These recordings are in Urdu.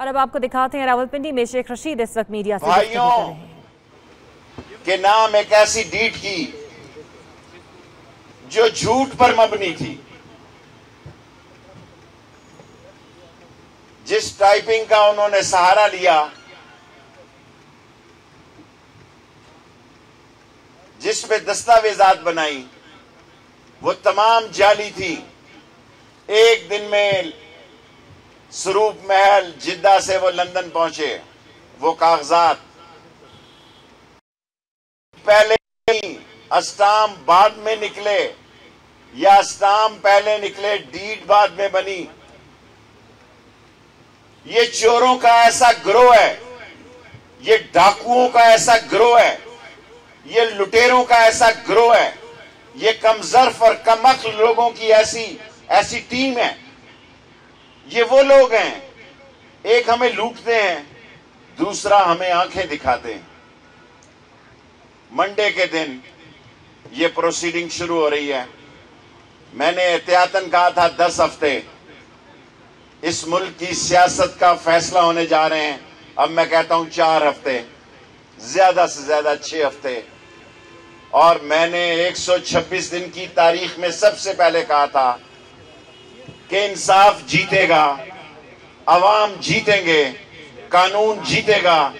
اور اب آپ کو دکھاتے ہیں راول پنڈی میں شیخ رشید اس وقت میڈیا سے بھائیوں کے نام ایک ایسی ڈیٹ کی جو جھوٹ پر مبنی تھی جس ٹائپنگ کا انہوں نے سہارا لیا جس پہ دستاویزات بنائی وہ تمام جعلی تھی۔ ایک دن میں سروپ محل جدہ سے وہ لندن پہنچے، وہ کاغذات۔ پہلے اسٹام بعد میں نکلے، یا اسٹام پہلے نکلے، ڈیٹ بعد میں بنی۔ یہ چوروں کا ایسا گروہ ہے، یہ ڈاکوؤں کا ایسا گروہ ہے، یہ لٹیروں کا ایسا گروہ ہے۔ یہ کم ظرف اور کم لوگوں کی ایسی ایسی ٹیم ہے۔ یہ وہ لوگ ہیں، ایک ہمیں لوٹتے ہیں، دوسرا ہمیں آنکھیں دکھاتے ہیں۔ منڈے کے دن یہ پروسیڈنگ شروع ہو رہی ہے۔ میں نے احتیاطاً کہا تھا دس ہفتے اس ملک کی سیاست کا فیصلہ ہونے جا رہے ہیں۔ اب میں کہتا ہوں چار ہفتے، زیادہ سے زیادہ چھ ہفتے۔ اور میں نے ایک سو چھبیس دن کی تاریخ میں سب سے پہلے کہا تھا کہ انصاف جیتے گا، عوام جیتیں گے، قانون جیتے گا،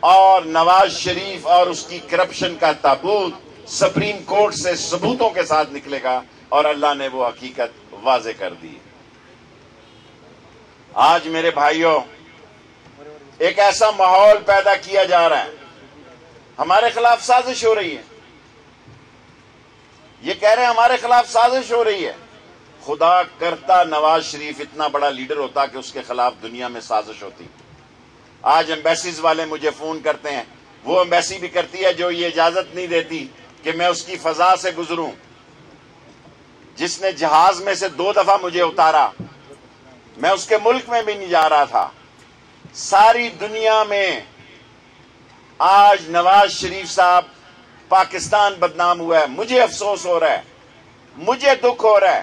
اور نواز شریف اور اس کی کرپشن کا تابوت سپریم کورٹ سے ثبوتوں کے ساتھ نکلے گا اور اللہ نے وہ حقیقت واضح کر دی۔ آج میرے بھائیوں، ایک ایسا ماحول پیدا کیا جا رہا ہے، ہمارے خلاف سازش ہو رہی ہے۔ یہ کہہ رہے ہیں ہمارے خلاف سازش ہو رہی ہے۔ خدا کرتا نواز شریف اتنا بڑا لیڈر ہوتا کہ اس کے خلاف دنیا میں سازش ہوتی۔ آج امبیسیز والے مجھے فون کرتے ہیں۔ وہ امبیسی بھی کرتی ہے جو یہ اجازت نہیں دیتی کہ میں اس کی فضا سے گزروں۔ جس نے جہاز میں سے دو دفعہ مجھے اتارا۔ میں اس کے ملک میں بھی نہیں جا رہا تھا۔ ساری دنیا میں آج نواز شریف صاحب پاکستان بدنام ہوا ہے مجھے افسوس ہو رہا ہے۔ مجھے دکھ ہو رہا ہے۔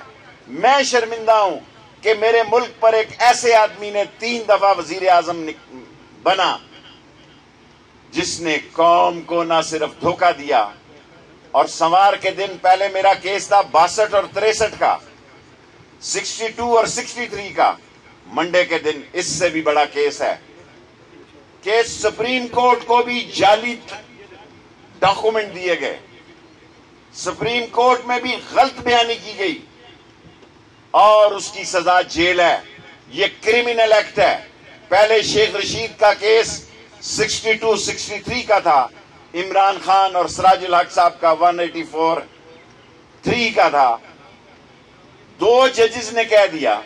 میں شرمندہ ہوں کہ میرے ملک پر ایک ایسے آدمی نے تین دفعہ وزیر اعظم بنا جس نے قوم کو نہ صرف دھوکہ دیا اور سوار کے دن پہلے میرا کیس تھا باسٹھ اور تریسٹھ کا، سکسٹی ٹو اور سکسٹی تھری کا۔ منڈے کے دن اس سے بھی بڑا کیس ہے۔ کہ سپریم کورٹ کو بھی جعلی ڈاکومنٹ دیے گئے۔ سپریم کورٹ میں بھی غلط بیانی کی گئی۔ اور اس کی سزا جیل ہے۔ یہ کرمنل ایکٹ ہے۔ پہلے شیخ رشید کا case sixty two sixty three کا تھا۔ عمران خان اور سراج الحق صاحب کا ون ایٹی فور تھری کا تھا۔ دو ججز نے کہہ دیا۔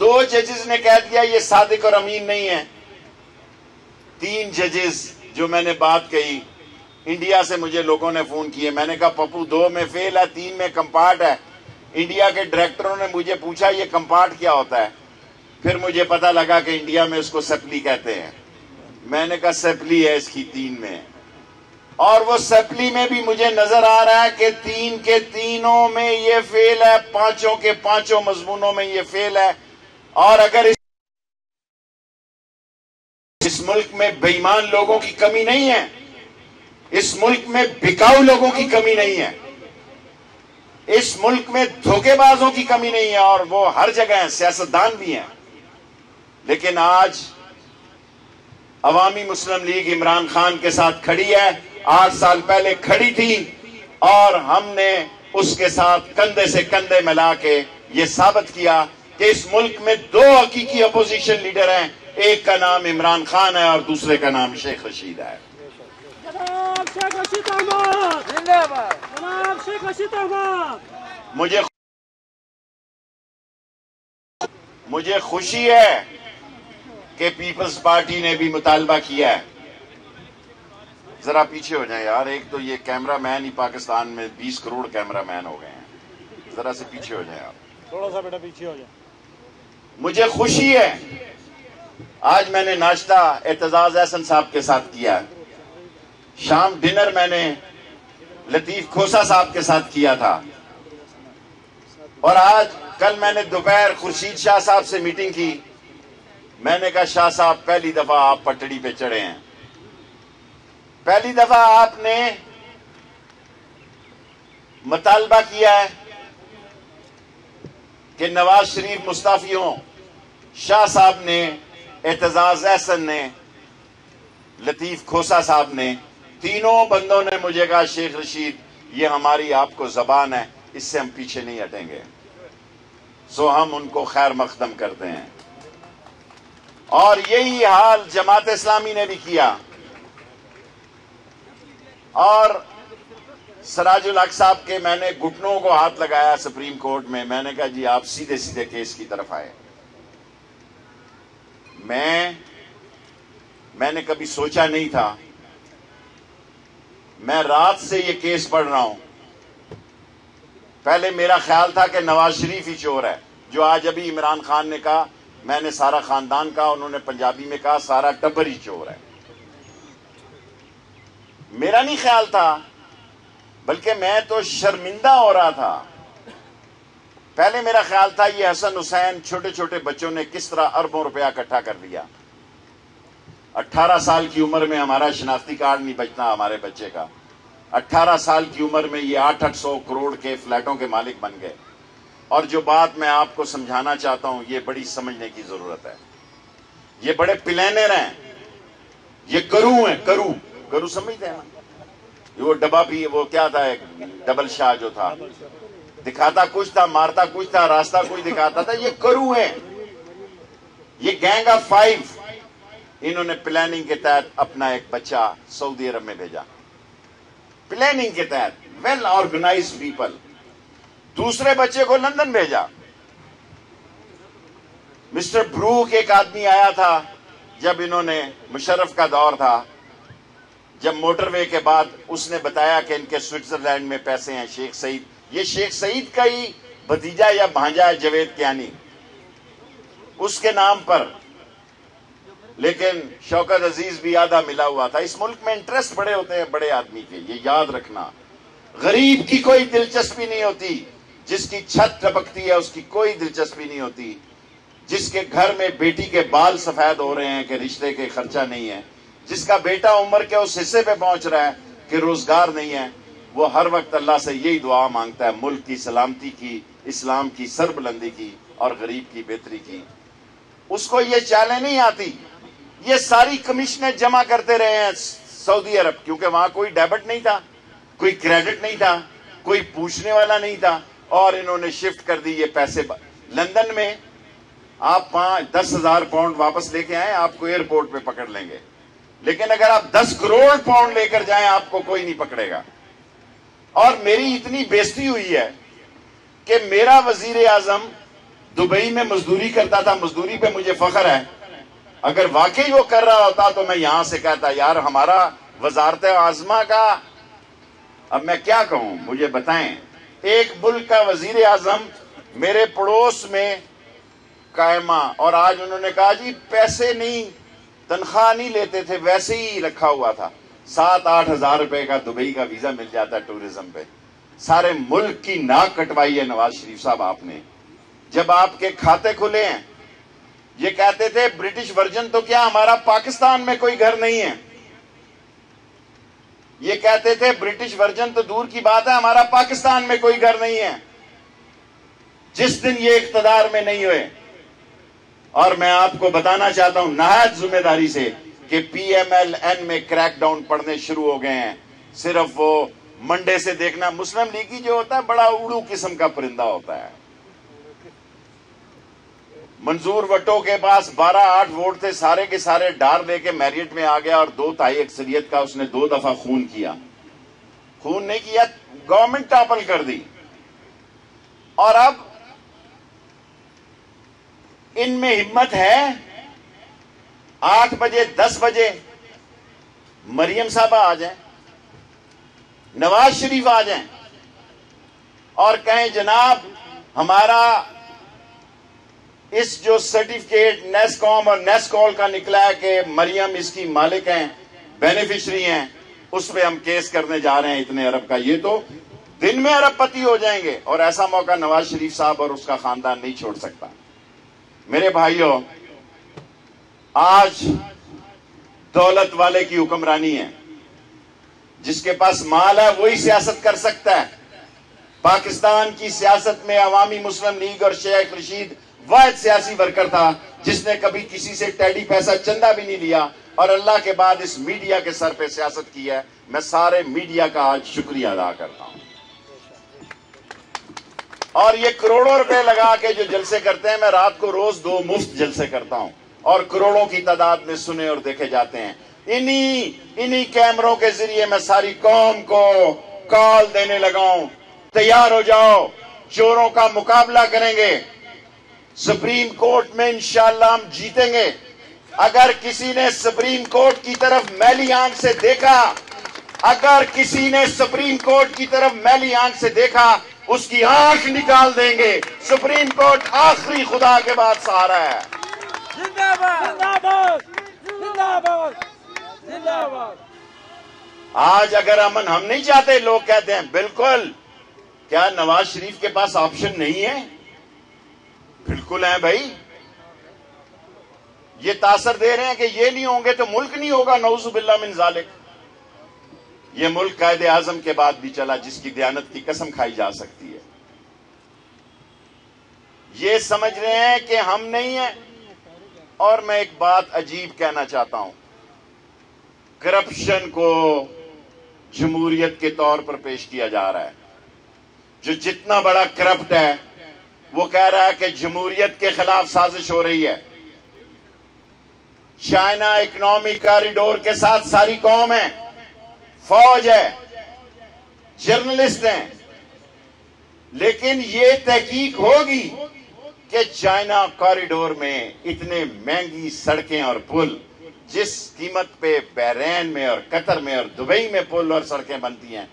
دو ججز نے کہہ دیا، یہ صادق اور امین نہیں ہے تین ججز، جو میں نے بات کہی، انڈیا سے مجھے لوگوں نے فون کیے۔ میں نے کہا، پپو دو میں فیل ہے، تین میں کمپارٹ ہے۔ انڈیا کے ڈائریکٹروں نے مجھے پوچھا یہ کمپارٹ کیا ہوتا ہے؟ پھر مجھے پتا لگا کہ انڈیا میں اس کو سپلی کہتے ہیں۔ میں نے کہا سپلی ہے اس کی تین میں۔ اور وہ سپلی میں بھی مجھے نظر آ رہا ہے کہ تین کے تینوں میں یہ فیل ہے، پانچوں کے پانچوں مضمونوں میں یہ فیل ہے۔ اور اگر اس اس ملک میں بےمان لوگوں کی کمی نہیں ہے، اس ملک میں بکاؤ لوگوں کی کمی نہیں ہے۔ اس ملک میں دھوکے بازوں کی کمی نہیں ہے اور وہ ہر جگہ ہیں، سیاستدان بھی ہیں۔ لیکن آج عوامی مسلم لیگ عمران خان کے ساتھ کھڑی ہے۔ آٹھ سال پہلے کھڑی تھی اور ہم نے اس کے ساتھ کندھے سے کندھے ملا کے یہ ثابت کیا کہ اس ملک میں دو حقیقی اپوزیشن لیڈر ہیں۔ ایک کا نام عمران خان ہے اور دوسرے کا نام شیخ رشید ہے۔ جناب شیخ رشید احمد جناب شیخ رشید احمد مجھے مجھے خوشی ہے کہ پیپلز پارٹی نے بھی مطالبہ کیا ہے۔ ذرا پیچھے ہو جائیں یار ایک تو یہ کیمرہ مین ہی پاکستان میں بیس کروڑ کیمرہ مین ہو گئے ہیں۔ ذرا سے پیچھے ہو جائیں آپ۔ تھوڑا سا بیٹا پیچھے ہو جائے مجھے خوشی ہے آج میں نے ناشتہ اعتزاز احسن صاحب کے ساتھ کیا ہے۔ شام ڈنر میں نے لطیف کھوسا صاحب کے ساتھ کیا تھا۔ اور آج کل میں نے دوپہر خورشید شاہ صاحب سے میٹنگ کی۔ میں نے کہا، شاہ صاحب، پہلی دفعہ آپ پٹڑی پہ چڑھے ہیں۔ پہلی دفعہ آپ نے مطالبہ کیا ہے کہ نواز شریف مستعفی ہوں۔ شاہ صاحب نے، اعتزاز احسن نے، لطیف کھوسا صاحب نے تینوں بندوں نے مجھے کہا، شیخ رشید، یہ ہماری آپ کو زبان ہے، اس سے ہم پیچھے نہیں ہٹیں گے۔ سو ہم ان کو خیر مقدم کرتے ہیں۔ اور یہی حال جماعت اسلامی نے بھی کیا۔ اور سراج الحق صاحب کے میں نے گھٹنوں کو ہاتھ لگایا سپریم کورٹ میں۔ میں نے کہا جی آپ سیدھے سیدھے کیس کی طرف آئے۔ میں میں نے کبھی سوچا نہیں تھا میں رات سے یہ کیس پڑھ رہا ہوں۔ پہلے میرا خیال تھا کہ نواز شریف ہی چور ہے۔ جو آج ابھی عمران خان نے کہا، میں نے سارا خاندان کہا، انہوں نے پنجابی میں کہا، سارا ٹبر ہی چور ہے۔ میرا نہیں خیال تھا، بلکہ میں تو شرمندہ ہو رہا تھا۔ پہلے میرا خیال تھا، یہ حسن حسین چھوٹے چھوٹے بچوں نے کس طرح اربوں روپیہ اکٹھا کر دیا۔ اٹھارہ سال کی عمر میں ہمارا شناختی کارڈ نہیں بچتا ہمارے بچے کا۔ اٹھارہ سال کی عمر میں یہ آٹھ آٹھ سو کروڑ کے فلیٹوں کے مالک بن گئے۔ اور جو بات میں آپ کو سمجھانا چاہتا ہوں، یہ بڑی سمجھنے کی ضرورت ہے۔ یہ بڑے پلینر ہیں۔ یہ کرو ہیں، کرو۔ کرو سمجھتے ہیں۔ وہ ڈبا بھی، وہ کیا تھا، ایک ڈبل شاہ جو تھا۔ دکھاتا کچھ تھا، مارتا کچھ تھا، راستہ کچھ دکھاتا تھا، یہ کرو ہیں۔ یہ گینگ آف فائیو۔ انہوں نے پلاننگ کے تحت اپنا ایک بچہ سعودی عرب میں بھیجا۔ پلاننگ کے تحت ویل آرگنائز پیپل دوسرے بچے کو لندن بھیجا۔ مسٹر بروک ایک آدمی آیا تھا جب انہوں نے مشرف کا دور تھا۔ جب موٹر وے کے بعد اس نے بتایا کہ ان کے سوئٹزرلینڈ میں پیسے ہیں شیخ سعید۔ یہ شیخ سعید کا ہی بھتیجا یا بھانجا ہے جوید کیانی۔ اس کے نام پر لیکن شوکت عزیز بھی آدھا ملا ہوا تھا۔ اس ملک میں انٹرسٹ بڑے ہوتے ہیں بڑے آدمی کے یہ یاد رکھنا۔ غریب کی کوئی دلچسپی نہیں ہوتی۔ جس کی چھت ٹپکتی ہے، اس کی کوئی دلچسپی نہیں ہوتی۔ جس کے گھر میں بیٹی کے بال سفید ہو رہے ہیں کہ رشتے کے خرچہ نہیں ہے۔ جس کا بیٹا عمر کے اس حصے پہ پہنچ رہا ہے کہ روزگار نہیں ہے، وہ ہر وقت اللہ سے یہی دعا مانگتا ہے، ملک کی سلامتی کی، اسلام کی سربلندی کی اور غریب کی بہتری کی۔ اس کو یہ چالیں نہیں آتی۔ یہ ساری کمیشنیں جمع کرتے رہے ہیں سعودی عرب، کیونکہ وہاں کوئی ڈیبٹ نہیں تھا، کوئی کریڈٹ نہیں تھا، کوئی پوچھنے والا نہیں تھا، اور انہوں نے شفٹ کر دی یہ پیسے لندن میں آپ پانچ دس ہزار پاؤنڈ واپس لے کے آئیں، آپ کو ایئرپورٹ پہ پکڑ لیں گے۔ لیکن اگر آپ دس کروڑ پاؤنڈ لے کر جائیں، آپ کو کوئی نہیں پکڑے گا۔ اور میری اتنی بیزتی ہوئی ہے کہ میرا وزیر اعظم دبئی میں مزدوری کرتا تھا، مزدوری پہ مجھے فخر ہے۔ اگر واقعی وہ کر رہا ہوتا تو میں یہاں سے کہتا، یار ہمارا وزارت آزما کا، اب میں کیا کہوں؟ مجھے بتائیں۔ ایک ملک کا وزیر اعظم میرے پڑوس میں قائمہ، اور آج انہوں نے کہا جی پیسے نہیں، تنخواہ نہیں لیتے تھے، ویسے ہی رکھا ہوا تھا۔ سات آٹھ ہزار روپے کا دبئی کا ویزا مل جاتا ہے ٹوریزم پہ۔ سارے ملک کی ناک کٹوائی ہے نواز شریف صاحب آپ نے۔ جب آپ کے کھاتے کھلے ہیں یہ کہتے تھے برٹش ورجن تو کیا ہمارا پاکستان میں کوئی گھر نہیں ہے? یہ کہتے تھے برٹش ورجن تو دور کی بات ہے، ہمارا پاکستان میں کوئی گھر نہیں ہے. جس دن یہ اقتدار میں نہیں ہوئے، اور میں آپ کو بتانا چاہتا ہوں نہایت ذمہ داری سے کہ پی ایم ایل این میں کریک ڈاؤن پڑھنے شروع ہو گئے ہیں۔ صرف وہ منڈے سے دیکھنا مسلم لیگی جو ہوتا ہے، بڑا اڑو قسم کا پرندہ ہوتا ہے۔ منظور وٹو کے پاس بارہ آٹھ ووٹ تھے، سارے کے سارے ڈار لے کے میریٹ میں آ گیا اور دو تائی اکثریت کا اس نے دو دفعہ خون کیا۔ خون نہیں کیا گورنمنٹ ٹاپل کر دی۔ اور اب ان میں ہمت ہے۔ آٹھ بجے، دس بجے مریم صاحبہ آ جائیں، نواز شریف آ جائیں اور کہیں جناب ہمارا اس جو سرٹیفکیٹ نیس کام اور نیس کال کا نکلا ہے کہ مریم اس کی مالک ہیں بینیفیشری ہیں، اس پہ ہم کیس کرنے جا رہے ہیں اتنے ارب کا۔ یہ تو دن میں ارب پتی ہو جائیں گے اور ایسا موقع نواز شریف صاحب اور اس کا خاندان نہیں چھوڑ سکتا۔ میرے بھائیوں، آج دولت والے کی حکمرانی ہے۔ جس کے پاس مال ہے، وہی سیاست کر سکتا ہے۔ پاکستان کی سیاست میں عوامی مسلم لیگ اور شیخ رشید واحد سیاسی ورکر تھا، جس نے کبھی کسی سے ٹیڈی پیسہ چندہ بھی نہیں لیا اور اللہ کے بعد اس میڈیا کے سر پہ سیاست کی ہے۔ میں سارے میڈیا کا آج شکریہ ادا کرتا ہوں۔ اور یہ کروڑوں روپے لگا کے جو جلسے کرتے ہیں، میں رات کو روز دو مفت جلسے کرتا ہوں۔ اور کروڑوں کی تعداد میں سنے اور دیکھے جاتے ہیں۔ انہی انہی کیمروں کے ذریعے میں ساری قوم کو کال دینے لگاؤں تیار ہو جاؤ، چوروں کا مقابلہ کریں گے۔ سپریم کورٹ میں انشاءاللہ ہم جیتیں گے۔ اگر کسی نے سپریم کورٹ کی طرف میلی آنکھ سے دیکھا اگر کسی نے سپریم کورٹ کی طرف میلی آنکھ سے دیکھا اس کی آنکھ نکال دیں گے۔ سپریم کورٹ آخری خدا کے بعد سہارا ہے۔ زندہ باد! زندہ باد! زندہ باد! آج اگر امن ہم نہیں چاہتے لوگ کہتے ہیں بالکل کیا نواز شریف کے پاس آپشن نہیں ہے؟ بالکل ہے بھائی۔ یہ تاثر دے رہے ہیں کہ یہ نہیں ہوں گے تو ملک نہیں ہوگا، نعوذ باللہ من ذالک۔ یہ ملک قائد اعظم کے بعد بھی چلا، جس کی دیانت کی قسم کھائی جا سکتی ہے۔ یہ سمجھ رہے ہیں کہ ہم نہیں ہیں۔ اور میں ایک بات عجیب کہنا چاہتا ہوں۔ کرپشن کو جمہوریت کے طور پر پیش کیا جا رہا ہے۔ جو جتنا بڑا کرپٹ ہے وہ کہہ رہا ہے کہ جمہوریت کے خلاف سازش ہو رہی ہے۔ چائنا اکنامی کاریڈور کے ساتھ ساری قوم ہے فوج ہے۔ جرنلسٹ ہیں۔ لیکن یہ تحقیق ہوگی کہ چائنا کاریڈور میں اتنے مہنگی سڑکیں اور پل، جس قیمت پہ بحرین میں اور قطر میں اور دبئی میں پل اور سڑکیں بنتی ہیں،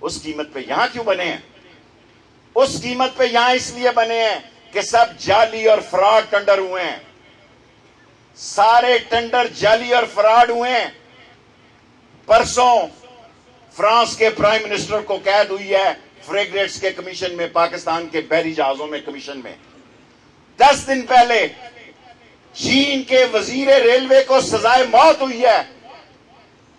اس قیمت پہ یہاں کیوں بنے ہیں؟ اس قیمت پہ یہاں اس لیے بنے ہیں کہ سب جعلی اور فراڈ ٹنڈر ہوئے ہیں۔ سارے ٹنڈر جعلی اور فراڈ ہوئے ہیں۔ پرسوں فرانس کے پرائم منسٹر کو قید ہوئی ہے فریگریٹس کے کمیشن میں، پاکستان کے بحری جہازوں میں، کمیشن میں۔ دس دن پہلے چین کے وزیر ریلوے کو سزائے موت ہوئی ہے۔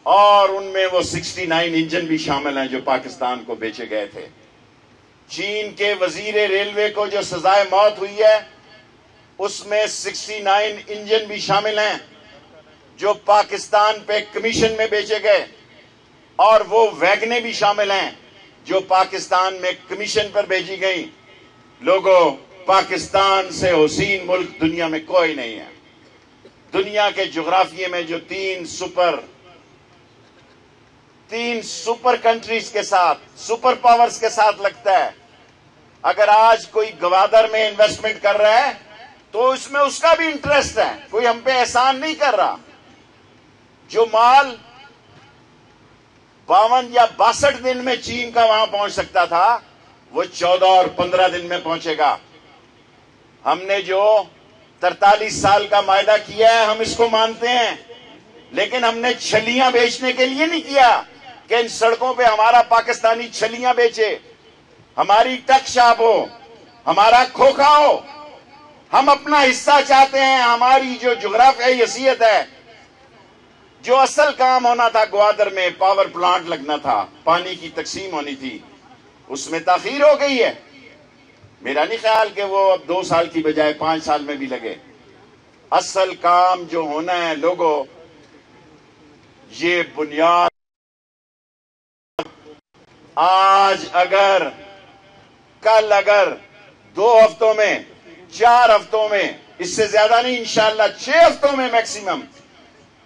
اور ان میں وہ سکسٹی نائن انجن بھی شامل ہیں جو پاکستان کو بیچے گئے تھے۔ چین کے وزیر ریلوے کو جو سزائے موت ہوئی ہے، اس میں سکسٹی نائن انجن بھی شامل ہیں، جو پاکستان پہ کمیشن میں بیچے گئے، اور وہ ویگنیں بھی شامل ہیں، جو پاکستان میں کمیشن پر بھیجی گئی لوگوں، پاکستان سے حسین ملک دنیا میں کوئی نہیں ہے۔ دنیا کے جغرافیے میں جو تین سپر تین سپر کنٹریز کے ساتھ، سپر پاورز کے ساتھ لگتا ہے۔ اگر آج کوئی گوادر میں انویسٹمنٹ کر رہا ہے، تو اس میں اس کا بھی انٹرسٹ ہے۔ کوئی ہم پہ احسان نہیں کر رہا۔ جو مال باون یا باسٹھ دن میں چین کا وہاں پہنچ سکتا تھا، وہ چودہ اور پندرہ دن میں پہنچے گا۔ ہم نے جو ترتالیس سال کا معاہدہ کیا ہے، ہم اس کو مانتے ہیں۔ لیکن ہم نے چھلیاں بیچنے کے لیے نہیں کیا۔ کہ ان سڑکوں پہ ہمارا پاکستانی چھلیاں بیچے، ہماری ٹک شاپ ہو، ہمارا کھوکھا ہو، ہم اپنا حصہ چاہتے ہیں، ہماری جو جغرافیائی حیثیت ہے، جو اصل کام ہونا تھا گوادر میں، پاور پلانٹ لگنا تھا، پانی کی تقسیم ہونی تھی، اس میں تاخیر ہو گئی ہے۔ میرا نہیں خیال کہ وہ اب دو سال کی بجائے پانچ سال میں بھی لگے۔ اصل کام جو ہونا ہے لوگوں، یہ بنیاد آج اگر، کل اگر، دو ہفتوں میں، چار ہفتوں میں، اس سے زیادہ نہیں، انشاءاللہ چھ ہفتوں میں میکسیمم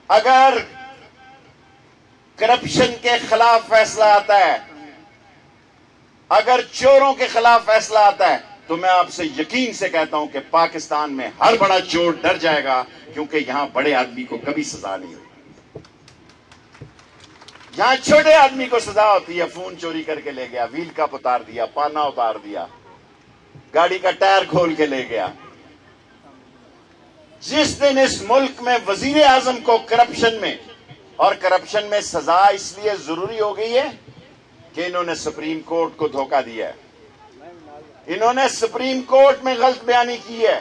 اگر کرپشن کے خلاف فیصلہ آتا ہے، اگر چوروں کے خلاف فیصلہ آتا ہے، تو میں آپ سے یقین سے کہتا ہوں کہ پاکستان میں ہر بڑا چور ڈر جائے گا، کیونکہ یہاں بڑے آدمی کو کبھی سزا نہیں ہوئی یہاں چھوٹے آدمی کو سزا ہوتی ہے، فون چوری کر کے لے گیا ویل کپ اتار دیا، پانا اتار دیا، گاڑی کا ٹائر کھول کے لے گیا۔ جس دن اس ملک میں وزیر اعظم کو کرپشن میں، اور کرپشن میں سزا اس لیے ضروری ہو گئی ہے کہ انہوں نے سپریم کورٹ کو دھوکہ دیا ہے۔ انہوں نے سپریم کورٹ میں غلط بیانی کی ہے۔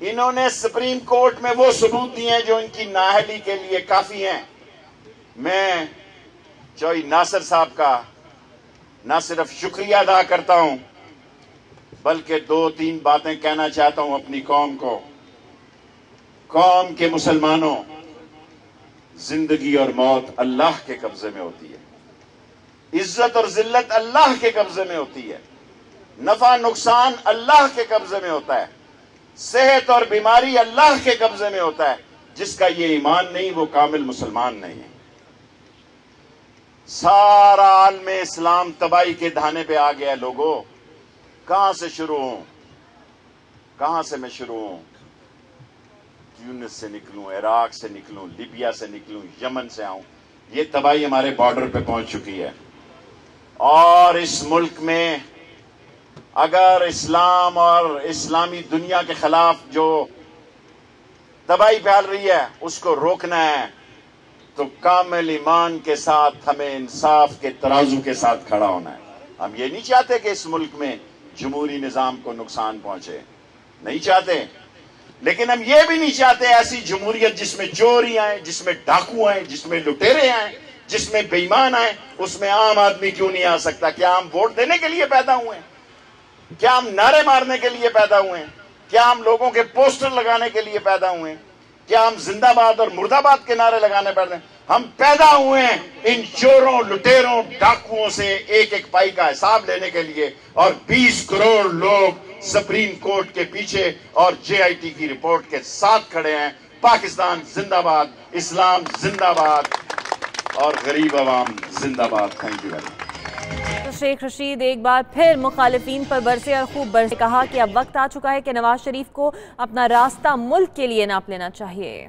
انہوں نے سپریم کورٹ میں وہ ثبوت دیے ہیں جو ان کی ناہلی کے لیے کافی ہیں۔ میں چوئی ناصر صاحب کا نہ صرف شکریہ ادا کرتا ہوں، بلکہ دو تین باتیں کہنا چاہتا ہوں اپنی قوم کو۔ قوم کے مسلمانوں، زندگی اور موت اللہ کے قبضے میں ہوتی ہے۔ عزت اور ذلت اللہ کے قبضے میں ہوتی ہے۔ نفع، نقصان اللہ کے قبضے میں ہوتا ہے۔ صحت اور بیماری اللہ کے قبضے میں ہوتا ہے۔ جس کا یہ ایمان نہیں، وہ کامل مسلمان نہیں ہے۔ سارا عالم اسلام تباہی کے دھانے پہ آ گیا لوگوں کہاں سے شروع ہوں؟ کہاں سے میں شروع ہوں؟ یونس سے نکلوں، عراق سے نکلوں، لیبیا سے نکلوں، یمن سے آؤں۔ یہ تباہی ہمارے بارڈر پہ پہنچ چکی ہے۔ اور اس ملک میں اگر اسلام اور اسلامی دنیا کے خلاف جو تباہی پھیل رہی ہے، اس کو روکنا ہے۔ تو کامل ایمان کے ساتھ ہمیں انصاف کے ترازو کے ساتھ کھڑا ہونا ہے۔ ہم یہ نہیں چاہتے کہ اس ملک میں جمہوری نظام کو نقصان پہنچے۔ نہیں چاہتے۔ لیکن ہم یہ بھی نہیں چاہتے ایسی جمہوریت جس میں چوری آئے، جس میں ڈاکو آئے، جس میں لٹیرے آئے، جس میں بےمان آئے، اس میں عام آدمی کیوں نہیں آ سکتا؟ کیا ہم ووٹ دینے کے لیے پیدا ہوئے ہیں؟ کیا ہم نعرے مارنے کے لیے پیدا ہوئے ہیں؟ کیا ہم لوگوں کے پوسٹر لگانے کے لیے پیدا ہوئے ہیں؟ کیا ہم زندہ باد اور مرد آباد کے نعرے لگانے پڑتے ہیں؟ ہم پیدا ہوئے ہیں ان چوروں، لٹیروں، ڈاکوؤں سے ایک ایک پائی کا حساب لینے کے لیے اور بیس کروڑ لوگ سپریم کورٹ کے پیچھے اور جے آئی ٹی کی رپورٹ کے ساتھ کھڑے ہیں۔ پاکستان زندہ باد اسلام زندہ باد اور غریب عوام زندہ باد thank you very Sheikh Rashid ایک بار پھر مخالفین پر برسے اور خوب برسے۔ کہا کہ اب وقت آ چکا ہے کہ نواز شریف کو اپنا راستہ ملک کے لیے ناپ لینا چاہیے۔